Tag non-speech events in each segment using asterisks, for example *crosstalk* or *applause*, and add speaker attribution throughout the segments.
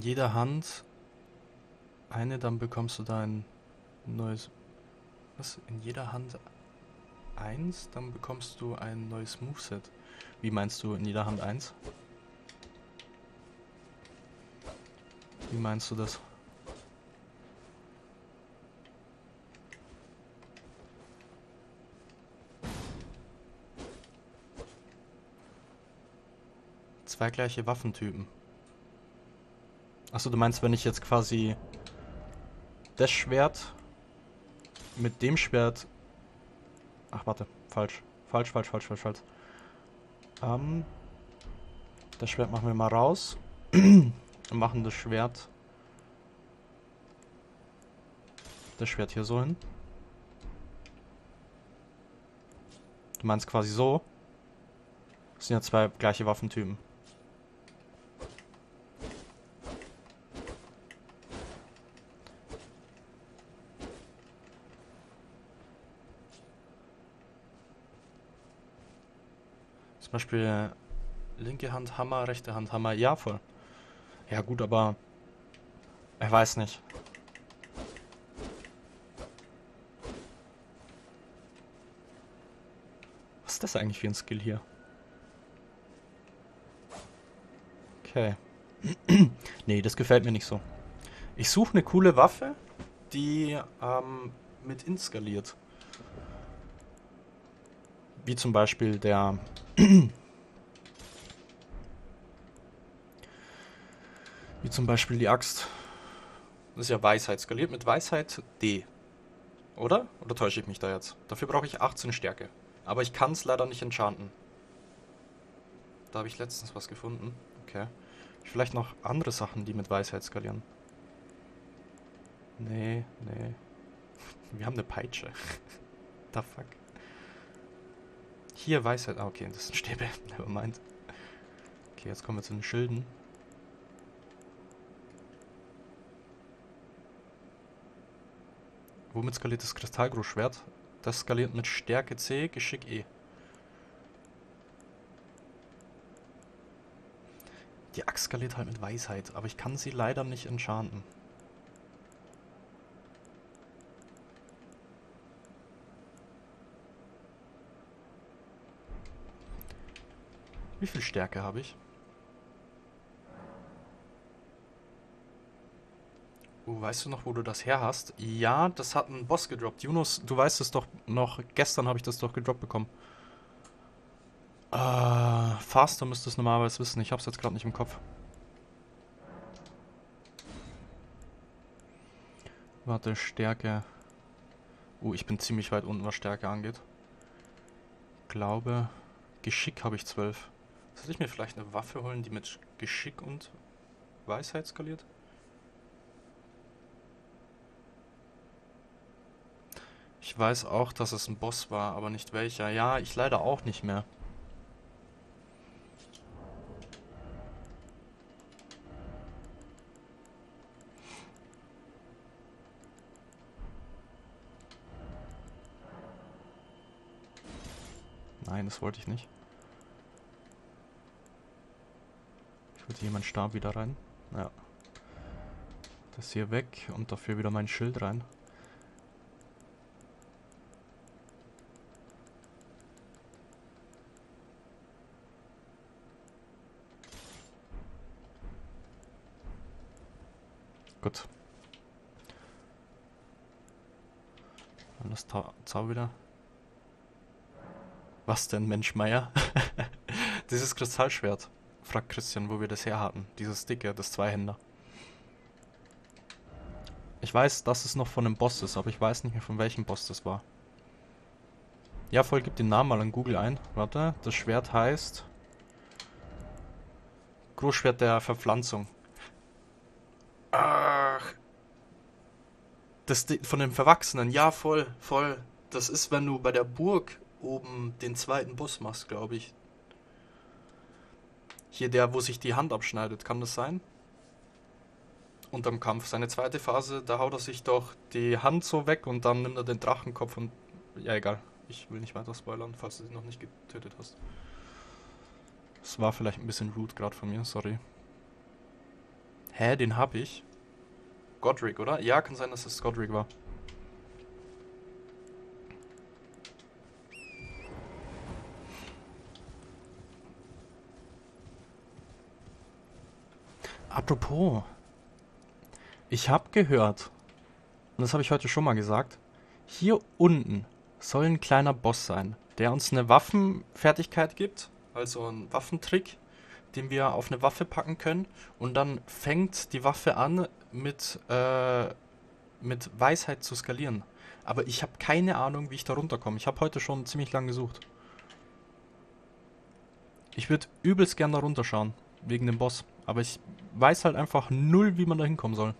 Speaker 1: in jeder Hand eine, dann bekommst du dein neues. Was? In jeder Hand eins, dann bekommst du ein neues Moveset. Wie meinst du in jeder Hand eins? Wie meinst du das? Zwei gleiche Waffentypen. Achso, du meinst, wenn ich jetzt quasi das Schwert mit dem Schwert... Ach, warte. Falsch. Falsch, falsch, falsch, falsch, falsch. Ähm, das Schwert machen wir mal raus. *clears throat* Machen das Schwert... Das Schwert hier so hin. Du meinst quasi so? Das sind ja zwei gleiche Waffentypen. Zum Beispiel linke Hand Hammer, rechte Hand Hammer. Ja, voll. Ja gut, aber er weiß nicht. Was ist das eigentlich für ein Skill hier? Okay. *clears throat* nee, das gefällt mir nicht so. Ich suche eine coole Waffe, die ähm, mit int skaliert. Wie zum Beispiel der *clears throat* Wie zum Beispiel die Axt. Das ist ja Weisheit. Skaliert mit Weisheit D. Oder? Oder täusche ich mich da jetzt? Dafür brauche ich 18 Stärke. Aber ich kann es leider nicht enchanten. Da habe ich letztens was gefunden. Okay. Vielleicht noch andere Sachen, die mit Weisheit skalieren. Nee, nee. *laughs* Wir haben eine Peitsche. *laughs* The fuck? Hier Weisheit. Ah, okay, das sind Stäbe. *laughs* Nevermind. Okay, jetzt kommen wir zu den Schilden. Womit skaliert das Kristallgroßschwert? Das skaliert mit Stärke C, Geschick E. Die Axt skaliert halt mit Weisheit, aber ich kann sie leider nicht enchanten. Wie viel Stärke habe ich? Uh, weißt du noch, wo du das her hast? Ja, das hat ein Boss gedroppt. Yunus, du weißt es doch noch. Gestern habe ich das doch gedroppt bekommen. Äh, Faster müsste es normalerweise wissen. Ich habe es jetzt gerade nicht im Kopf. Warte, Stärke. Uh, ich bin ziemlich weit unten, was Stärke angeht. Glaube, Geschick habe ich 12. Soll ich mir vielleicht eine Waffe holen, die mit Geschick und Weisheit skaliert? Ich weiß auch, dass es ein Boss war, aber nicht welcher. Ja, ich leider auch nicht mehr. Nein, das wollte ich nicht. Bitte hier Stab wieder rein. Ja. Das hier weg und dafür wieder mein Schild rein. Gut. Und das Zau wieder. Was denn, Mensch Meier? *laughs* Dieses Kristallschwert fragt Christian, wo wir das her hatten. Dieses dicke, das Zweihänder. Ich weiß, dass es noch von einem Boss ist, aber ich weiß nicht mehr von welchem Boss das war. Ja, voll, gib den Namen mal in Google ein. Warte, das Schwert heißt... Großschwert der Verpflanzung. Ach. Das von dem Verwachsenen. Ja, voll, voll. Das ist, wenn du bei der Burg oben den zweiten Boss machst, glaube ich. Hier der, wo sich die Hand abschneidet, kann das sein? Unterm Kampf. Seine zweite Phase, da haut er sich doch die Hand so weg und dann nimmt er den Drachenkopf und. Ja, egal. Ich will nicht weiter spoilern, falls du sie noch nicht getötet hast. Das war vielleicht ein bisschen rude gerade von mir, sorry. Hä, den hab ich. Godric, oder? Ja, kann sein, dass es Godric war. Apropos, ich habe gehört, und das habe ich heute schon mal gesagt, hier unten soll ein kleiner Boss sein, der uns eine Waffenfertigkeit gibt, also ein Waffentrick, den wir auf eine Waffe packen können und dann fängt die Waffe an mit, äh, mit Weisheit zu skalieren. Aber ich habe keine Ahnung, wie ich da runterkomme. Ich habe heute schon ziemlich lange gesucht. Ich würde übelst gern da runterschauen, wegen dem Boss. Aber ich weiß halt einfach null, wie man da hinkommen soll.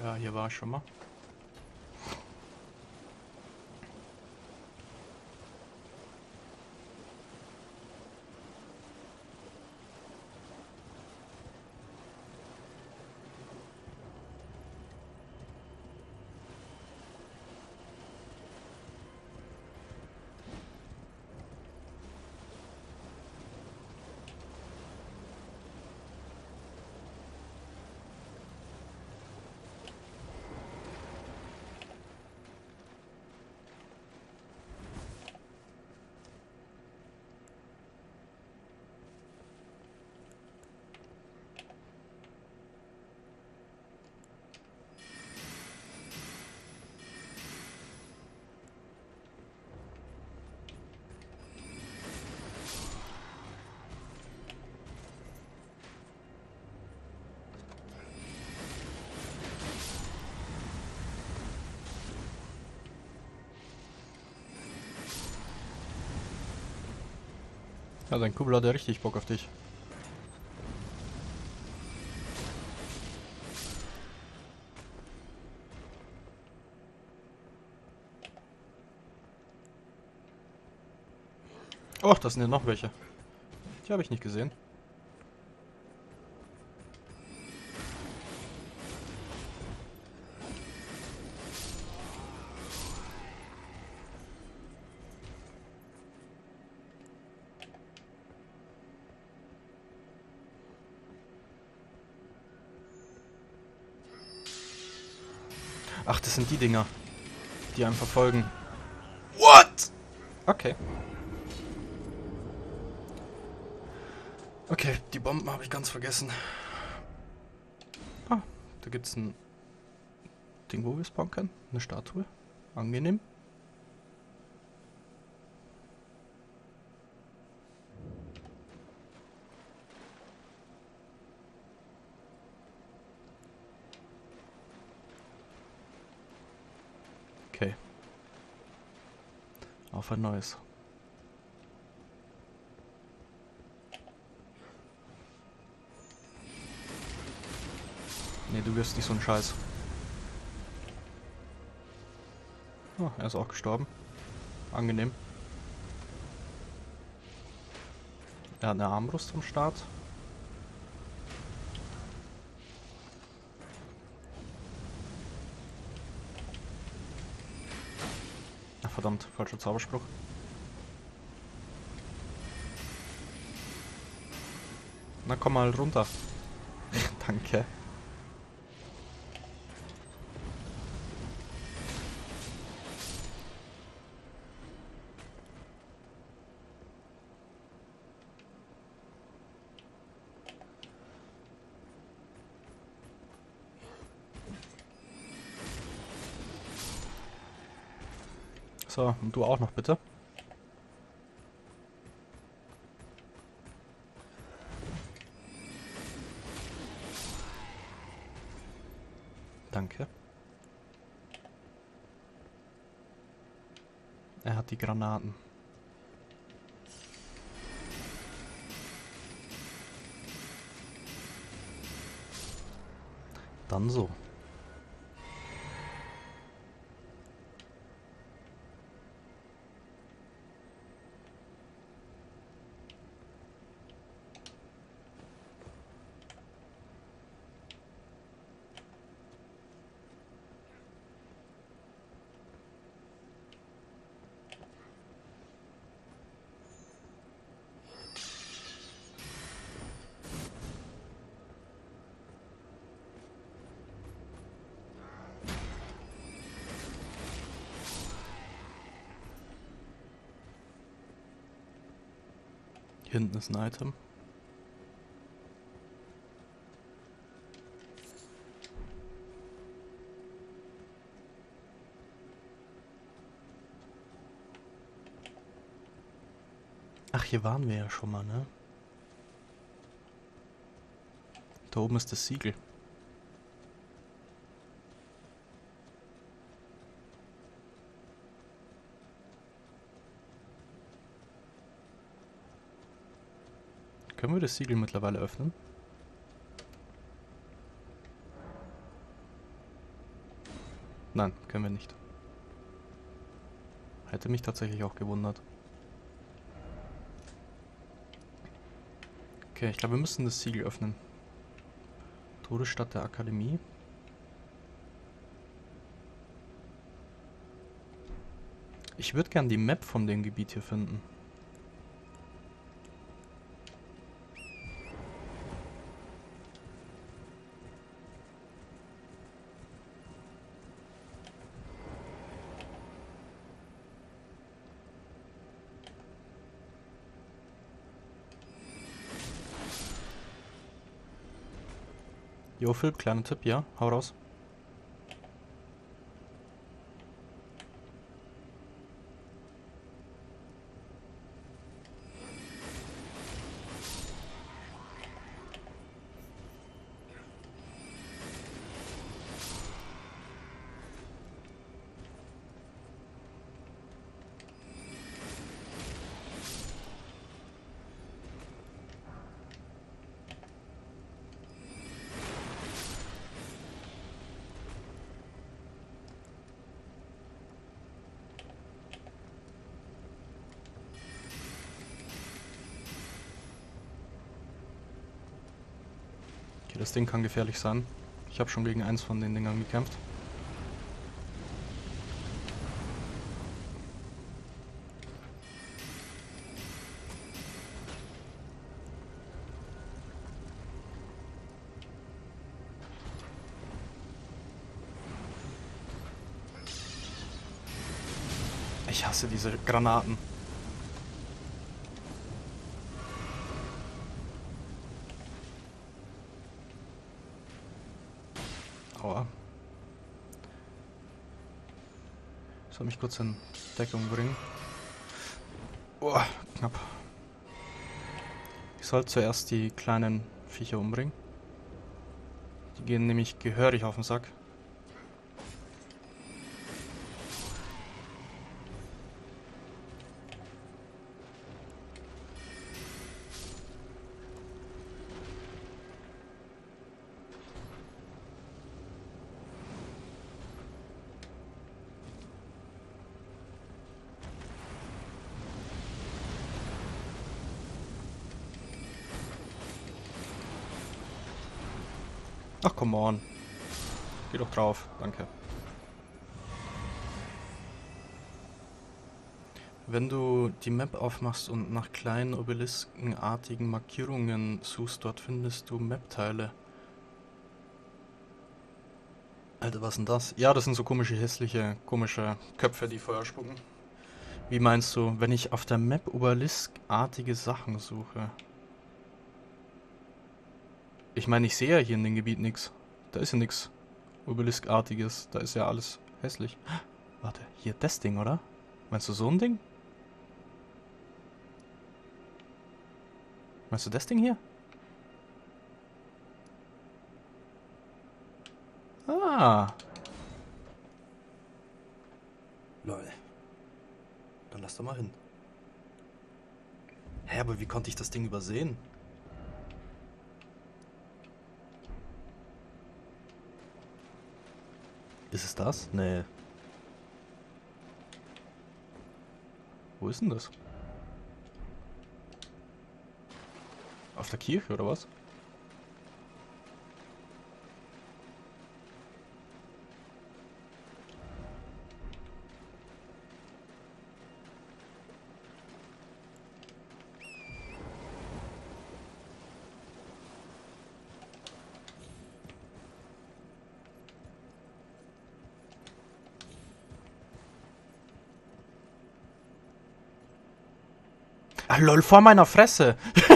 Speaker 1: Ja, hier war ich schon mal. Ja, dein Kumpel hat ja richtig Bock auf dich. Och, das sind ja noch welche. Die habe ich nicht gesehen. Ach, das sind die Dinger, die einem verfolgen. What? Okay. Okay, die Bomben habe ich ganz vergessen. Ah, da gibt es ein Ding, wo wir spawnen können. Eine Statue. Angenehm. Okay. Auf ein neues. Nee, du wirst nicht so ein Scheiß. Oh, er ist auch gestorben. Angenehm. Er hat eine Armbrust am Start. Verdammt, falscher Zauberspruch. Na komm mal runter. *laughs* Danke. So, und du auch noch bitte. Danke. Er hat die Granaten. Dann so. Hier hinten ist ein Item. Ach, hier waren wir ja schon mal, ne? Da oben ist das Siegel. Können wir das Siegel mittlerweile öffnen? Nein, können wir nicht. Hätte mich tatsächlich auch gewundert. Okay, ich glaube, wir müssen das Siegel öffnen. Todesstadt der Akademie. Ich würde gern die Map von dem Gebiet hier finden. Jo, Philipp, kleiner Tipp, ja? Hau raus. Das Ding kann gefährlich sein. Ich habe schon gegen eins von den Dingern gekämpft. Ich hasse diese Granaten. Soll mich kurz in Deckung bringen. Oh, knapp. Ich soll zuerst die kleinen Viecher umbringen. Die gehen nämlich gehörig auf den Sack. Come on. Geh doch drauf. Danke. Wenn du die Map aufmachst und nach kleinen obeliskenartigen Markierungen suchst, dort findest du Map-Teile. Alter, was denn das? Ja, das sind so komische, hässliche, komische Köpfe, die Feuer spucken. Wie meinst du, wenn ich auf der Map obeliskartige Sachen suche? Ich meine, ich sehe ja hier in dem Gebiet nichts. Da ist ja nichts Obeliskartiges. Da ist ja alles hässlich. *gasps* Warte, hier das Ding, oder? Meinst du so ein Ding? Meinst du das Ding hier? Ah. Lol. Dann lass doch mal hin. Hä, aber wie konnte ich das Ding übersehen? Ist es das? Nee. Wo ist denn das? Auf der Kirche oder was? Ah, lol, vor meiner Fresse. *laughs*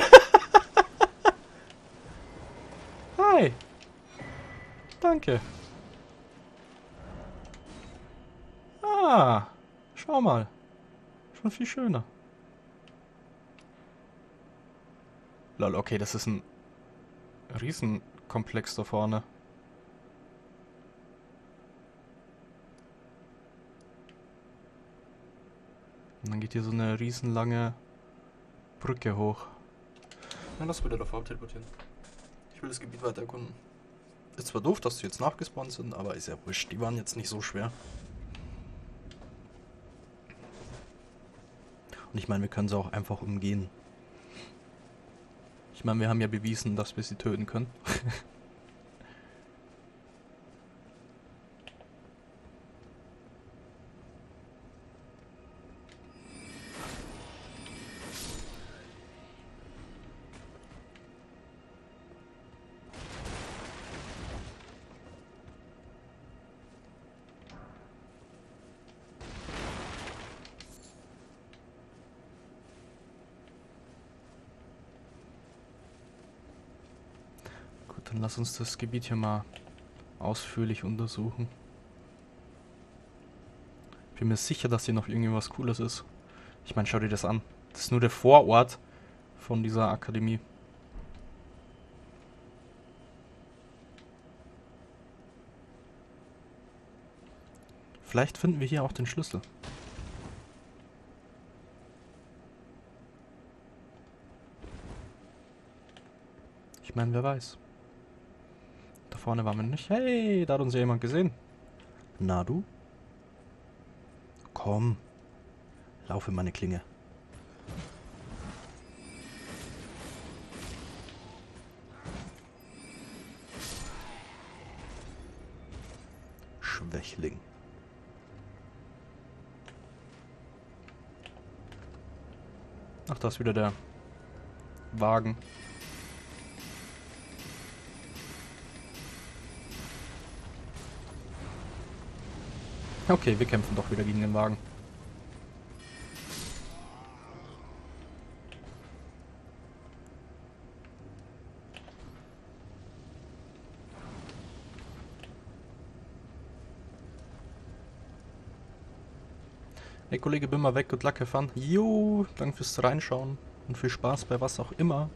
Speaker 1: Hi. Danke. Ah, schau mal. Schon viel schöner. Lol, okay, das ist ein Riesenkomplex da vorne. Und dann geht hier so eine riesenlange Brücke hoch. Dann lass wieder davor teleportieren. Ich will das Gebiet weiter erkunden. Ist zwar doof, dass sie jetzt nachgespawnt sind, aber ist ja wurscht. Die waren jetzt nicht so schwer. Und ich meine, wir können sie auch einfach umgehen. Ich meine, wir haben ja bewiesen, dass wir sie töten können. *laughs* Dann lass uns das Gebiet hier mal ausführlich untersuchen. Ich bin mir sicher, dass hier noch irgendwas Cooles ist. Ich meine, schau dir das an. Das ist nur der Vorort von dieser Akademie. Vielleicht finden wir hier auch den Schlüssel. Ich meine, wer weiß vorne waren wir nicht. Hey, da hat uns ja jemand gesehen. Na du? Komm. Laufe meine Klinge. Schwächling. Ach, da ist wieder der Wagen. Okay, wir kämpfen doch wieder gegen den Wagen. Hey Kollege, bin mal weg, gut luck, Fun. Jo, danke fürs Reinschauen und viel Spaß bei was auch immer